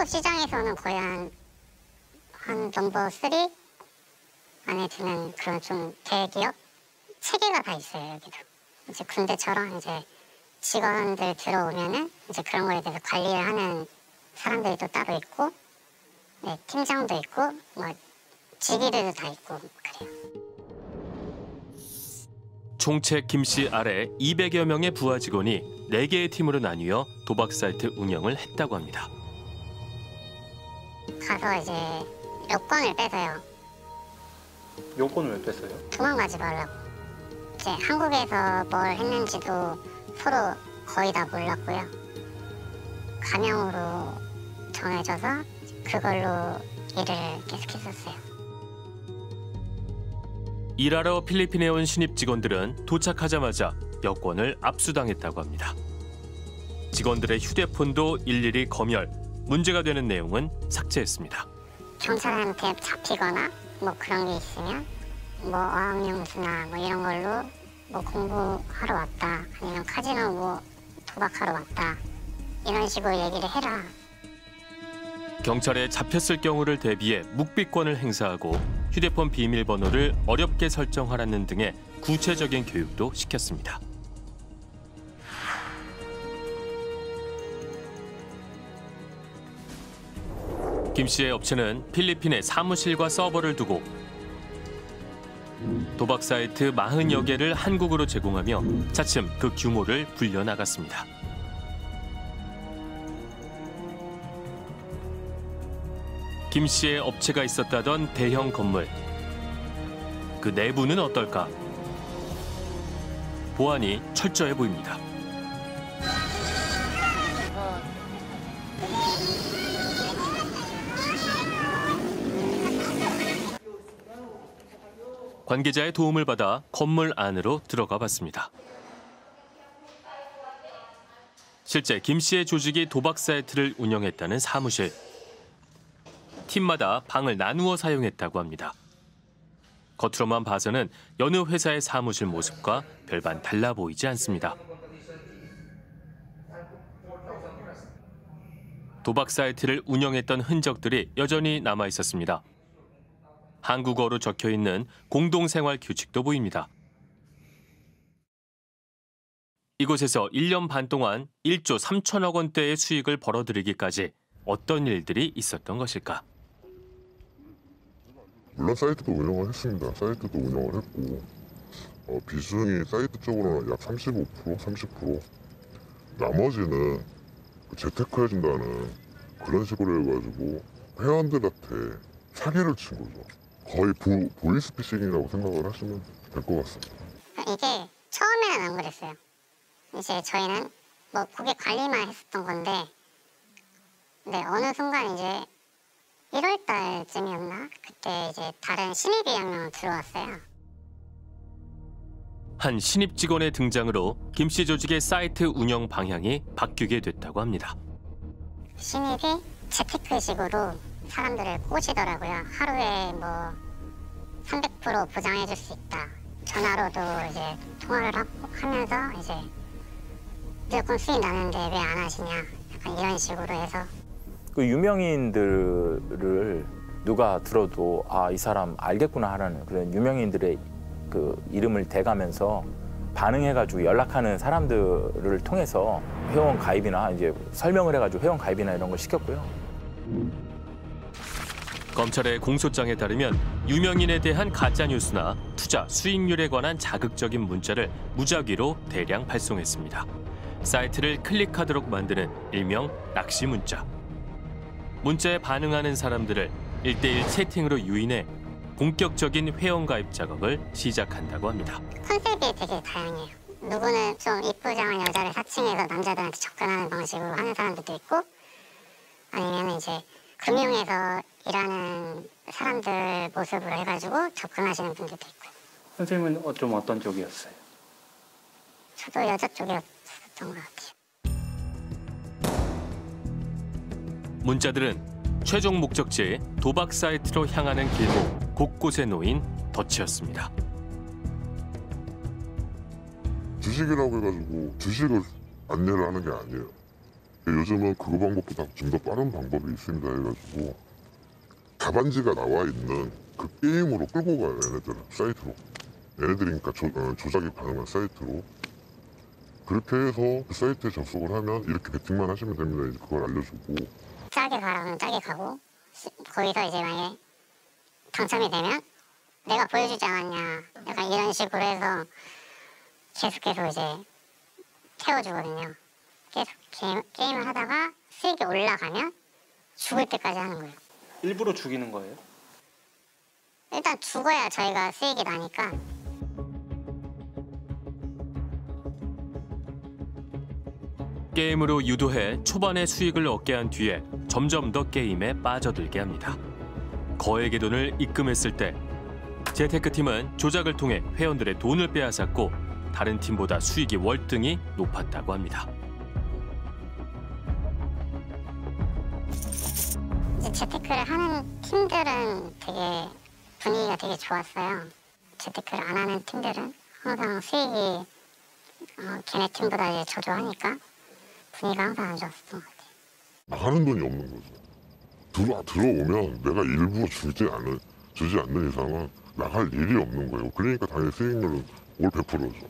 crypto 시장에서는 거의 한, 한 넘버 3 안에 드는 그런 좀 대기업 체계가 다 있어요 여기도 이제 군대처럼 이제 직원들 들어오면은 이제 그런 거에 대해서 관리를 하는 사람들이 또 따로 있고 네 팀장도 있고 뭐 직위들도 다 있고 그래요. 총책 김씨 아래 200여 명의 부하 직원이 4개의 팀으로 나뉘어 도박 사이트 운영을 했다고 합니다. 가서 이제 여권을 빼서요. 요건을 왜 뺐어요? 도망가지 말라고. 이제 한국에서 뭘 했는지도 서로 거의 다 몰랐고요. 가명으로 정해져서 그걸로 일을 계속했었어요. 일하러 필리핀에 온 신입 직원들은 도착하자마자 여권을 압수당했다고 합니다. 직원들의 휴대폰도 일일이 검열, 문제가 되는 내용은 삭제했습니다. 경찰한테 잡히거나 뭐 그런 게 있으면 뭐 어학연수나 뭐 이런 걸로 뭐 공부하러 왔다 아니면 카지노 뭐 도박하러 왔다 이런 식으로 얘기를 해라 경찰에 잡혔을 경우를 대비해 묵비권을 행사하고 휴대폰 비밀번호를 어렵게 설정하라는 등의 구체적인 교육도 시켰습니다. 김 씨의 업체는 필리핀에 사무실과 서버를 두고 도박 사이트 40여 개를 한국으로 제공하며 차츰 그 규모를 불려나갔습니다. 김 씨의 업체가 있었다던 대형 건물. 그 내부는 어떨까? 보안이 철저해 보입니다. 관계자의 도움을 받아 건물 안으로 들어가 봤습니다. 실제 김 씨의 조직이 도박 사이트를 운영했다는 사무실. 팀마다 방을 나누어 사용했다고 합니다. 겉으로만 봐서는 여느 회사의 사무실 모습과 별반 달라 보이지 않습니다. 도박 사이트를 운영했던 흔적들이 여전히 남아 있었습니다. 한국어로 적혀 있는 공동생활 규칙도 보입니다. 이곳에서 1년 반 동안 1조 3천억 원대의 수익을 벌어들이기까지 어떤 일들이 있었던 것일까? 물론 사이트도 운영을 했습니다. 사이트도 운영을 했고 어, 비중이 사이트 쪽으로는 약 35%, 30% 나머지는 그 재테크 해준다는 그런 식으로 해가지고 회원들한테 사기를 친 거죠. 거의 보, 보이스피싱이라고 생각을 하시면 될 것 같습니다. 이게 처음에는 안 그랬어요. 이제 저희는 뭐 고객 관리만 했었던 건데, 근데 어느 순간 이제 1월 달쯤이었나? 그때 이제 다른 신입이 한 명 들어왔어요. 한 신입 직원의 등장으로 김씨 조직의 사이트 운영 방향이 바뀌게 됐다고 합니다. 신입이 재테크식으로 사람들을 꼬시더라고요. 하루에 뭐 300% 보장해 줄 수 있다. 전화로도 이제 통화를 하고 하면서 이제 무조건 수익 나는데 왜 안 하시냐. 약간 이런 식으로 해서 그 유명인들을 누가 들어도 아 이 사람 알겠구나 하라는 그런 유명인들의 그 이름을 대가면서 반응해가지고 연락하는 사람들을 통해서 회원 가입이나 이제 설명을 해가지고 회원 가입이나 이런 걸 시켰고요. 검찰의 공소장에 따르면 유명인에 대한 가짜 뉴스나 투자 수익률에 관한 자극적인 문자를 무작위로 대량 발송했습니다. 사이트를 클릭하도록 만드는 일명 낚시 문자. 문자에 반응하는 사람들을 일대일 채팅으로 유인해 본격적인 회원가입 작업을 시작한다고 합니다. 컨셉이 되게 다양해요. 누구는 좀 이쁘장한 여자를 사칭해서 남자들한테 접근하는 방식으로 하는 사람들도 있고 아니면 이제 금융에서 일하는 사람들 모습으로 해가지고 접근하시는 분들도 있고 선생님은 어, 좀 어떤 쪽이었어요? 저도 여자 쪽이었던 것 같아요. 문자들은 최종 목적지 도박 사이트로 향하는 길목 곳곳에 놓인 덫이었습니다. 주식이라고 해가지고 주식을 안내를 하는 게 아니에요. 요즘은 그거 방법보다 좀 더 빠른 방법이 있습니다 해가지고 답안지가 나와 있는 그 게임으로 끌고 가요 얘네들은 사이트로. 얘네들이니까 조, 어, 조작이 가능한 사이트로. 그렇게 해서 그 사이트에 접속을 하면 이렇게 베팅만 하시면 됩니다. 이제 그걸 알려주고. 짜게 가라면 짜게 가고 시- 거기서 이제 만약에 당첨이 되면 내가 보여주지 않았냐 약간 이런 식으로 해서 계속 계속 이제 태워주거든요 계속 게임, 게임을 하다가 수익이 올라가면 죽을 때까지 하는 거예요 일부러 죽이는 거예요? 일단 죽어야 저희가 수익이 나니까 게임으로 유도해 초반에 수익을 얻게 한 뒤에 점점 더 게임에 빠져들게 합니다. 거액의 돈을 입금했을 때 재테크팀은 조작을 통해 회원들의 돈을 빼앗았고 다른 팀보다 수익이 월등히 높았다고 합니다. 재테크를 하는 팀들은 되게 분위기가 되게 좋았어요. 재테크를 안 하는 팀들은 항상 수익이 어, 걔네 팀보다 이제 저조하니까 분위기가 항상 안 좋았었던 것 같아요. 나가는 돈이 없는 거죠 들어, 들어오면 내가 일부러 주지 않을, 주지 않는 이상은 나갈 일이 없는 거예요 그러니까 당연히 수익률은 올 100%죠